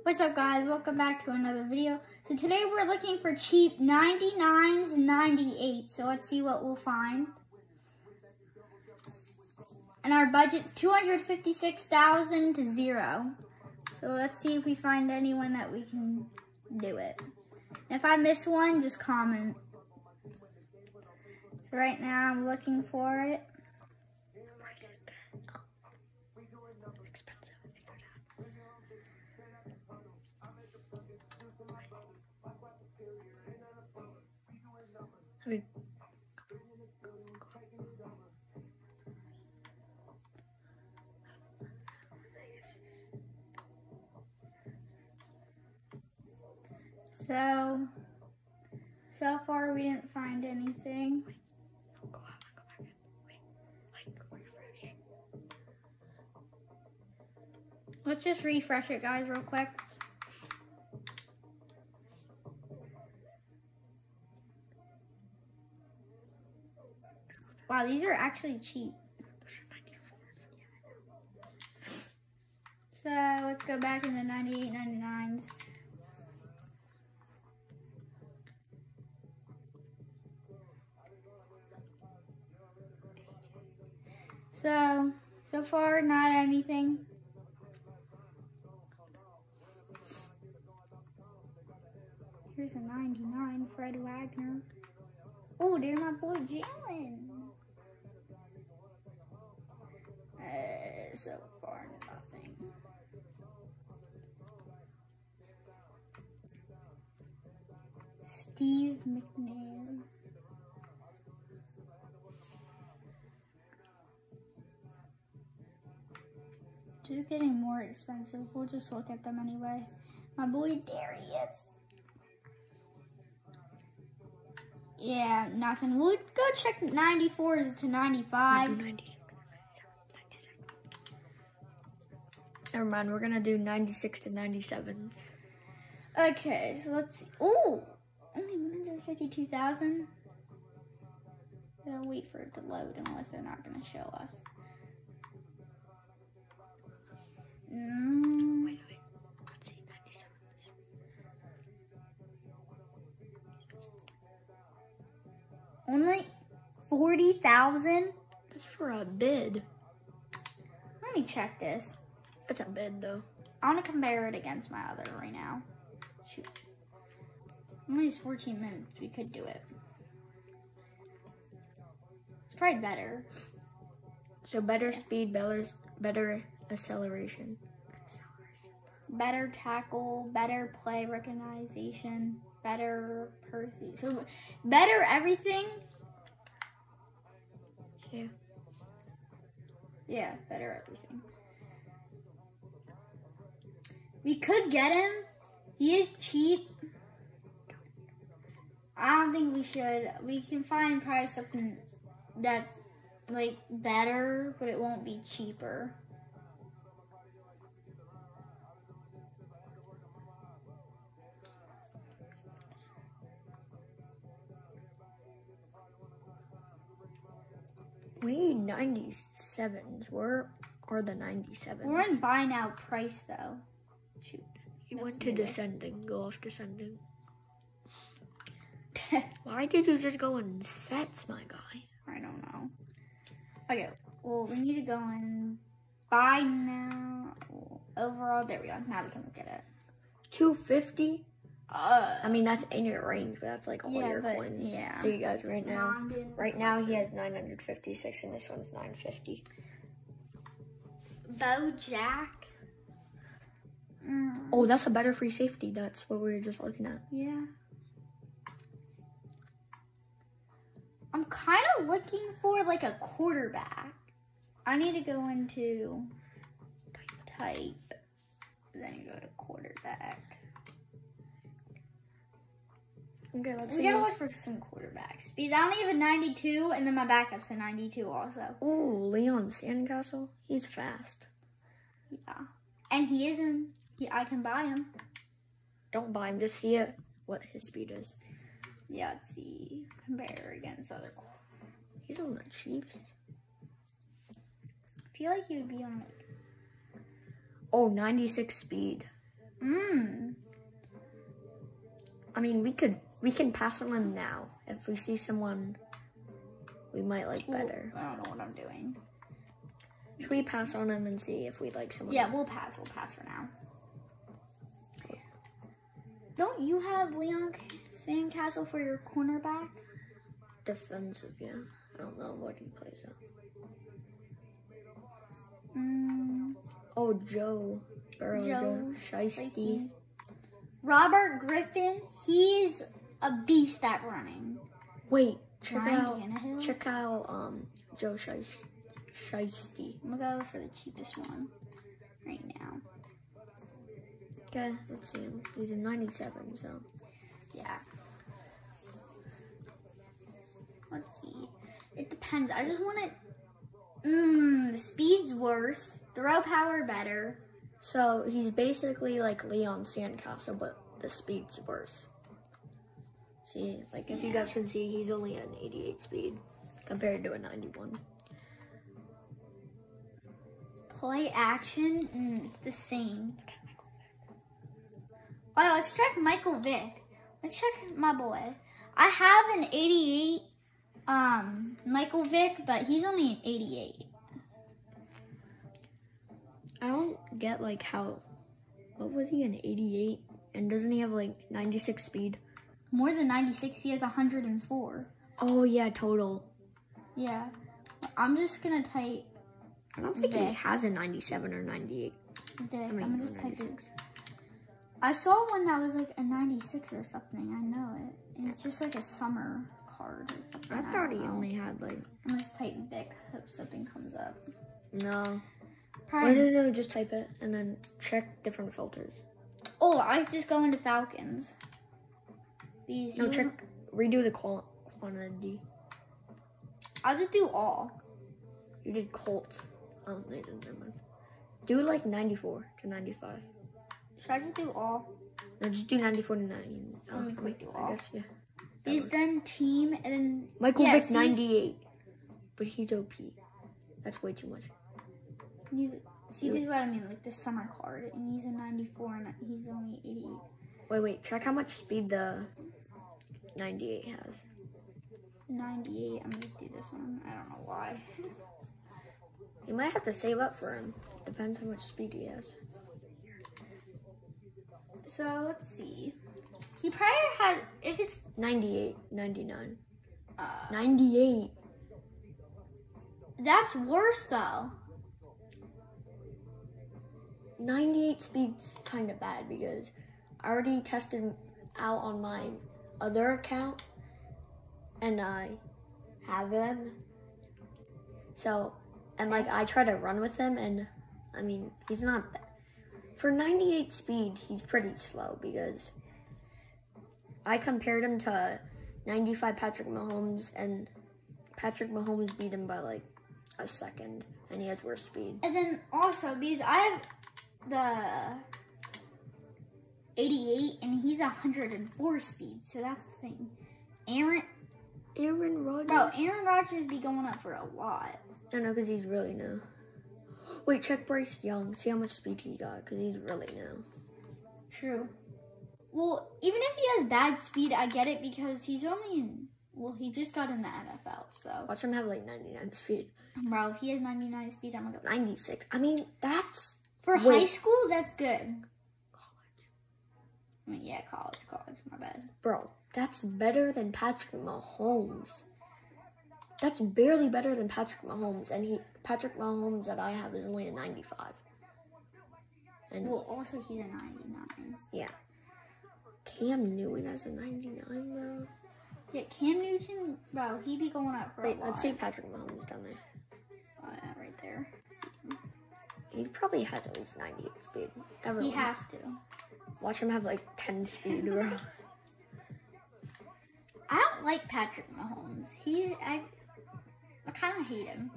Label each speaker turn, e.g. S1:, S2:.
S1: What's up guys, welcome back to another video. So today we're looking for cheap 99s and 98s. So let's see what we'll find. And our budget's 256,000 to zero. So let's see if we find anyone that we can do it. And if I miss one, just comment. So right now I'm looking for it. So, so far we didn't find anything.
S2: Go out and go back in. Wait, like, refresh.
S1: Let's just refresh it, guys, real quick. Wow, these are actually cheap.
S2: Those are 94s.
S1: So let's go back into 98, 99s. So, so far, not anything. Here's a 99, Fred Warner. Oh, there's my boy Jalen. So far, nothing. Steve McNair. Just getting more expensive. We'll just look at them anyway. My boy Darius. Yeah, nothing. We'll go check 94s to 95s.
S2: 96, 97, 96. Never mind, we're gonna do 96 to 97.
S1: Okay, so let's see. Oh, only 152,000. Gotta wait for it to load unless they're not gonna show us. Mm,
S2: Wait, wait. Let's see, 97.
S1: only 40,000?
S2: That's for a bid.
S1: Let me check this.
S2: That's a bid, though.
S1: I want to compare it against my other right now. Shoot. Only it's 14 minutes. We could do it. It's probably better.
S2: So better speed, better, better acceleration.
S1: better tackle, better play recognition, better Percy. So better everything.
S2: Yeah.
S1: Yeah, better everything. We could get him. He is cheap. I don't think we should. We can find probably something that's like better, but it won't be cheaper.
S2: We need 97s. Where are the 97s?
S1: We're in buy now price though. Shoot.
S2: You
S1: Let's
S2: went to descending. Go off descending. Why did you just go in sets, my guy?
S1: I don't know. Okay, well, we need to go in buy now. Overall, there we go. Now we can look at it.
S2: 250?
S1: Uh,
S2: I mean, that's in your range, but that's like all
S1: Yeah,
S2: your
S1: but-
S2: coins.
S1: yeah.
S2: So you guys, right now, right now he has 956, and this one's 950.
S1: Bo Jack. Mm,
S2: Oh, that's a better free safety. That's what we were just looking at.
S1: yeah. I'm kind of looking for like a quarterback. I need to go into type, then go to quarterback.
S2: Okay, let's
S1: We
S2: see.
S1: gotta look for some quarterbacks because I only have a 92, and then my backup's a 92 also.
S2: Oh, Leon Sandcastle. He's fast.
S1: Yeah, and he isn't. He, I can buy him.
S2: Don't buy him. Just see it. What his speed is.
S1: Yeah, let's see. Compare against other.
S2: He's on the Chiefs.
S1: I feel like he would be on like
S2: Oh, 96 speed.
S1: Mmm.
S2: I mean, we could we can pass on him now if we see someone we might like better.
S1: I don't know what I'm doing.
S2: Should we pass on him and see if we like someone?
S1: Yeah, we'll pass. We'll pass for now. Don't you have Leon Sandcastle for your cornerback?
S2: Defensive, yeah. I don't know what he plays at.
S1: Mm,
S2: Oh, Joe. Burrow, Joe.
S1: Joe
S2: Shiesty.
S1: Robert Griffin. He's a beast at running.
S2: Wait, check
S1: Ryan
S2: out
S1: Tannehill?
S2: check out um Joe Shiesty. Shiesty.
S1: I'm gonna go for the cheapest one right now.
S2: Okay, let's see him. He's a 97, so
S1: Yeah. Let's see. It depends. I just want it. Mmm, the speed's worse. Throw power better.
S2: so he's basically like Leon Sandcastle, but the speed's worse. See, like if you guys can see, he's only an 88 speed compared to a 91.
S1: Play action. Mm, it's the same. Oh, let's check Michael Vick. Let's check my boy. I have an 88 um Michael Vick, but he's only an 88.
S2: I don't get like how. What was he an 88? And doesn't he have like 96 speed?
S1: More than 96, he has 104.
S2: Oh yeah, total.
S1: Yeah. I'm just gonna type
S2: I don't think he has a 97 or 98.
S1: Vick.
S2: I
S1: I'm
S2: mean,
S1: gonna just type it.
S2: 96.
S1: I saw one that was like a 96 or something. I know it. And it's just like a summer card or something.
S2: I thought he
S1: know.
S2: only had like
S1: I'm just type Vick. Hope something comes up.
S2: no.
S1: Probably.
S2: Wait, no, no, just type it and then check different filters.
S1: Oh, I just go into Falcons. These.
S2: No,
S1: he
S2: check redo the qual- quantity.
S1: I'll just do all.
S2: You did Colts. Oh, no. Never mind. Do like 94 to 95.
S1: Should I just do all?
S2: No, just do 94 to 90. Oh, I
S1: quick
S2: mean,
S1: do
S2: I
S1: all.
S2: guess yeah. That
S1: These
S2: works.
S1: then team and then
S2: Michael
S1: yeah,
S2: Vick
S1: see?
S2: 98, but he's OP. That's way too much.
S1: you- see this is what I mean, like the summer card, and he's a 94 and he's only 88.
S2: Wait, wait. Check how much speed the 98 has.
S1: 98. I'm gonna just do this one. I don't know why.
S2: You might have to save up for him. Depends how much speed he has.
S1: So let's see. He probably had if it's
S2: 98, 99.
S1: uh,
S2: 98.
S1: that's worse though.
S2: 98 speed's kind of bad because I already tested out on my other account and I have him. So, and like I try to run with him and I mean, he's not. For 98 speed, he's pretty slow because I compared him to 95 Patrick Mahomes and Patrick Mahomes beat him by like a second and he has worse speed.
S1: And then also because I have the 88 and he's 104 speed, so that's the thing. Aaron,
S2: Aaron Rodgers.
S1: bro, Aaron Rodgers be going up for a lot.
S2: I know, because he's really new. Wait, check Bryce Young. See how much speed he got, because he's really new.
S1: True. Well, even if he has bad speed, I get it because he's only in. Well, he just got in the NFL, so.
S2: Watch him have like 99 speed.
S1: Bro, if he has 99 speed, I'm gonna go.
S2: 96. I mean, that's.
S1: For
S2: Wait.
S1: high school, that's good. College. I mean, yeah, college, college, my bad.
S2: Bro, that's better than Patrick Mahomes. That's barely better than Patrick Mahomes. And he Patrick Mahomes that I have is only a 95. And
S1: Well, also, he's a 99.
S2: yeah. Cam Newton has a 99, bro.
S1: Yeah, Cam Newton, bro, he be going up for
S2: Wait,
S1: a lot.
S2: let's see Patrick Mahomes down there.
S1: Oh, yeah, right there.
S2: He probably has at least 98 speed.
S1: He has to.
S2: Watch him have like 10 speed, bro.
S1: I don't like Patrick Mahomes. He, I, I kind of hate him.